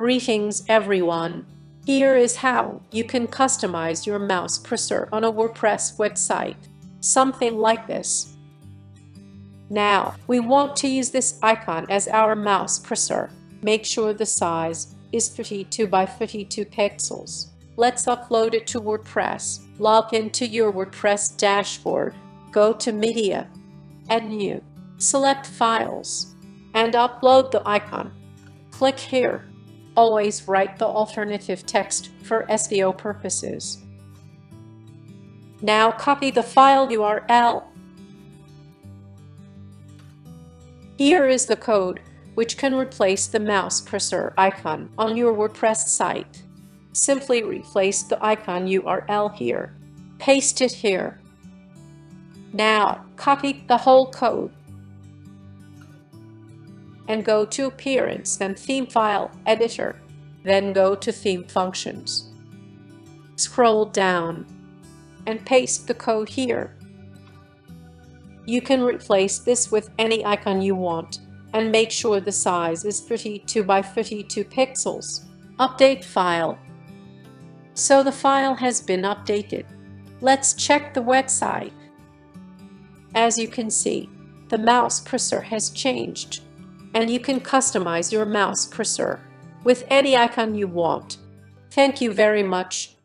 Greetings everyone! Here is how you can customize your mouse cursor on a WordPress website. Something like this. Now, we want to use this icon as our mouse cursor. Make sure the size is 32 by 32 pixels. Let's upload it to WordPress. Log into your WordPress dashboard. Go to Media, Add New, select Files, and upload the icon. Click here. Always write the alternative text for SEO purposes. Now copy the file URL. Here is the code which can replace the mouse cursor icon on your WordPress site. Simply replace the icon URL here. Paste it here. Now, copy the whole code and go to Appearance then Theme File Editor. Then go to Theme Functions. Scroll down and paste the code here. You can replace this with any icon you want and make sure the size is 32 by 32 pixels. Update file. So the file has been updated. Let's check the website. As you can see, the mouse cursor has changed, and you can customize your mouse cursor with any icon you want. Thank you very much